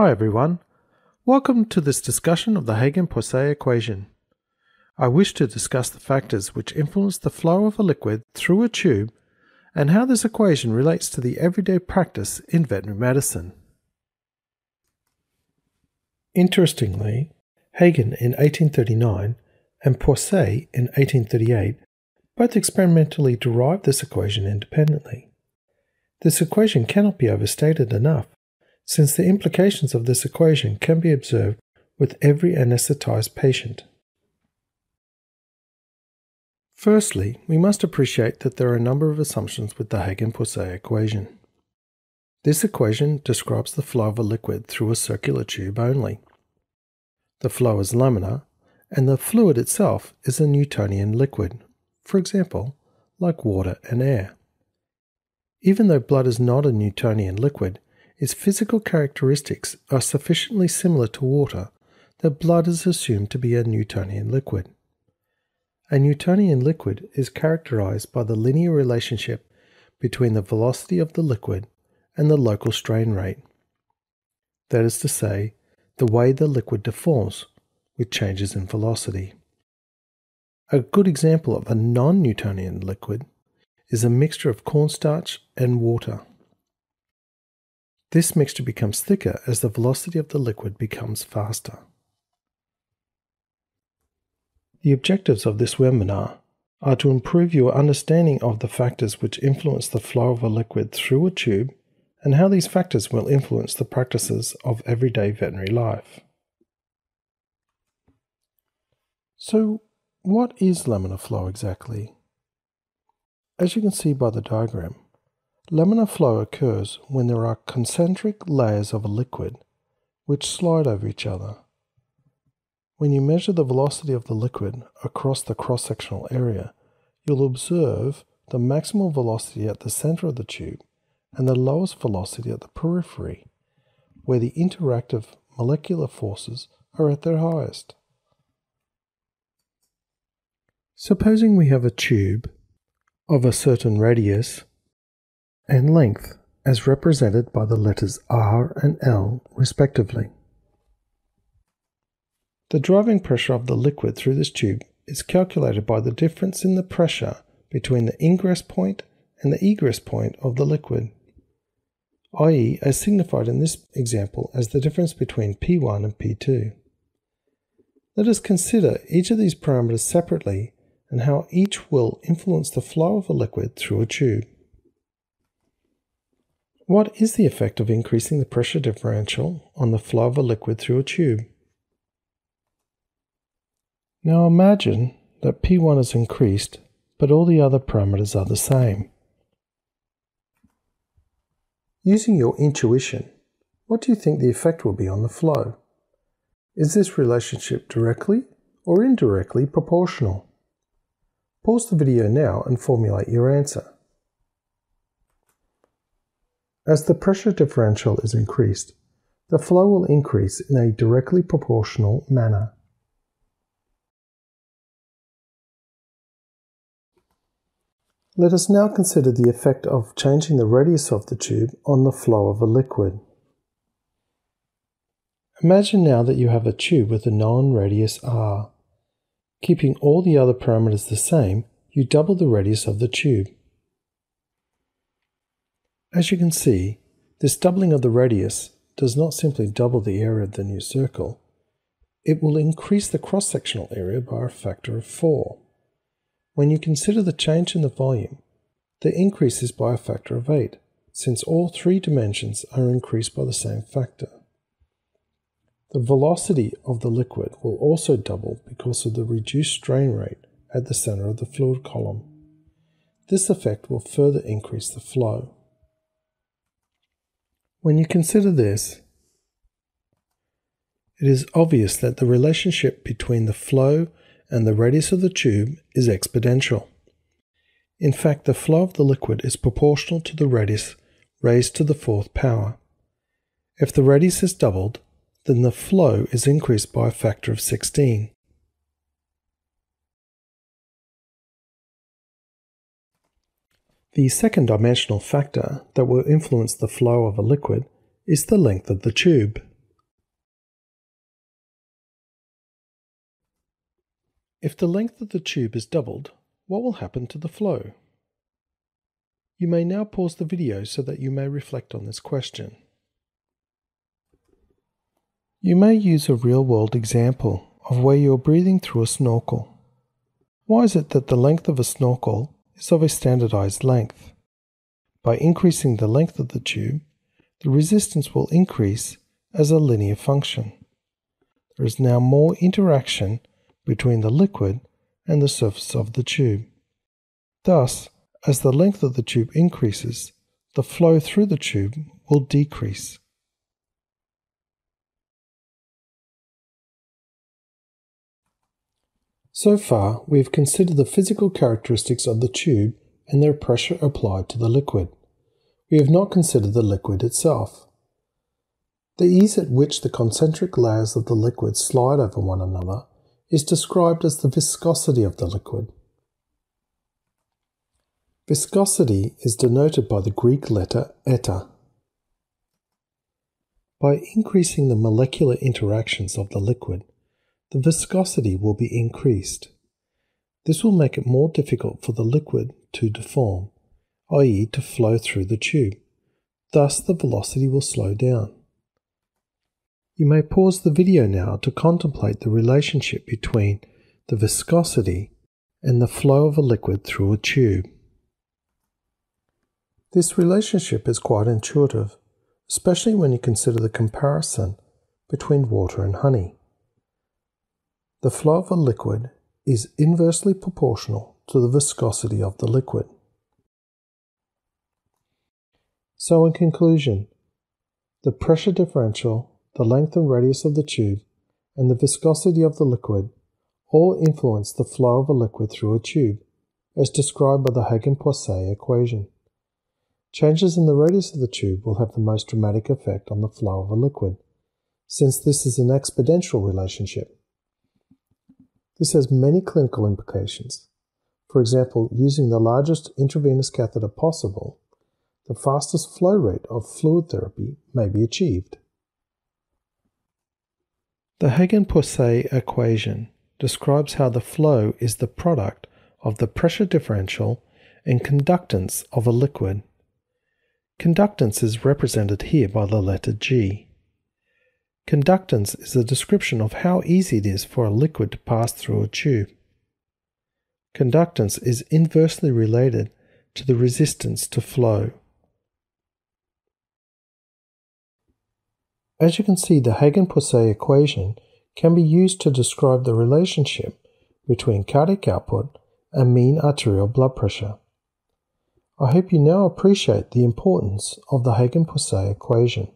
Hi everyone. Welcome to this discussion of the Hagen-Poiseuille equation. I wish to discuss the factors which influence the flow of a liquid through a tube and how this equation relates to the everyday practice in veterinary medicine. Interestingly, Hagen in 1839 and Poiseuille in 1838 both experimentally derived this equation independently. This equation cannot be overstated enough, since the implications of this equation can be observed with every anesthetized patient. Firstly, we must appreciate that there are a number of assumptions with the Hagen-Poiseuille equation. This equation describes the flow of a liquid through a circular tube only. The flow is laminar, and the fluid itself is a Newtonian liquid, for example, like water and air. Even though blood is not a Newtonian liquid, its physical characteristics are sufficiently similar to water that blood is assumed to be a Newtonian liquid. A Newtonian liquid is characterized by the linear relationship between the velocity of the liquid and the local strain rate. That is to say, the way the liquid deforms with changes in velocity. A good example of a non Newtonian liquid is a mixture of cornstarch and water. This mixture becomes thicker as the velocity of the liquid becomes faster. The objectives of this webinar are to improve your understanding of the factors which influence the flow of a liquid through a tube and how these factors will influence the practices of everyday veterinary life. So, what is laminar flow exactly? As you can see by the diagram, laminar flow occurs when there are concentric layers of a liquid which slide over each other. When you measure the velocity of the liquid across the cross-sectional area, you'll observe the maximal velocity at the center of the tube and the lowest velocity at the periphery, where the interactive molecular forces are at their highest. Supposing we have a tube of a certain radius and length as represented by the letters R and L respectively. The driving pressure of the liquid through this tube is calculated by the difference in the pressure between the ingress point and the egress point of the liquid, i.e. as signified in this example as the difference between P1 and P2. Let us consider each of these parameters separately and how each will influence the flow of a liquid through a tube. What is the effect of increasing the pressure differential on the flow of a liquid through a tube? Now imagine that P1 is increased, but all the other parameters are the same. Using your intuition, what do you think the effect will be on the flow? Is this relationship directly or indirectly proportional? Pause the video now and formulate your answer. As the pressure differential is increased, the flow will increase in a directly proportional manner. Let us now consider the effect of changing the radius of the tube on the flow of a liquid. Imagine now that you have a tube with a known radius r. Keeping all the other parameters the same, you double the radius of the tube. As you can see, this doubling of the radius does not simply double the area of the new circle, it will increase the cross-sectional area by a factor of 4. When you consider the change in the volume, the increase is by a factor of 8, since all three dimensions are increased by the same factor. The velocity of the liquid will also double because of the reduced strain rate at the center of the fluid column. This effect will further increase the flow. When you consider this, it is obvious that the relationship between the flow and the radius of the tube is exponential. In fact, the flow of the liquid is proportional to the radius raised to the fourth power. If the radius is doubled, then the flow is increased by a factor of 16. The second dimensional factor that will influence the flow of a liquid is the length of the tube. If the length of the tube is doubled, what will happen to the flow? You may now pause the video so that you may reflect on this question. You may use a real-world example of where you're breathing through a snorkel. Why is it that the length of a snorkel is of a standardized length? By increasing the length of the tube, the resistance will increase as a linear function. There is now more interaction between the liquid and the surface of the tube. Thus, as the length of the tube increases, the flow through the tube will decrease. So far, we have considered the physical characteristics of the tube and their pressure applied to the liquid. We have not considered the liquid itself. The ease at which the concentric layers of the liquid slide over one another is described as the viscosity of the liquid. Viscosity is denoted by the Greek letter eta. By increasing the molecular interactions of the liquid, the viscosity will be increased. This will make it more difficult for the liquid to deform, i.e. to flow through the tube. Thus the velocity will slow down. You may pause the video now to contemplate the relationship between the viscosity and the flow of a liquid through a tube. This relationship is quite intuitive, especially when you consider the comparison between water and honey. The flow of a liquid is inversely proportional to the viscosity of the liquid. So in conclusion, the pressure differential, the length and radius of the tube, and the viscosity of the liquid all influence the flow of a liquid through a tube, as described by the Hagen-Poiseuille equation. Changes in the radius of the tube will have the most dramatic effect on the flow of a liquid, since this is an exponential relationship. This has many clinical implications. For example, using the largest intravenous catheter possible, the fastest flow rate of fluid therapy may be achieved. The Hagen-Poiseuille equation describes how the flow is the product of the pressure differential and conductance of a liquid. Conductance is represented here by the letter G. Conductance is a description of how easy it is for a liquid to pass through a tube. Conductance is inversely related to the resistance to flow. As you can see, the Hagen-Poiseuille equation can be used to describe the relationship between cardiac output and mean arterial blood pressure. I hope you now appreciate the importance of the Hagen-Poiseuille equation.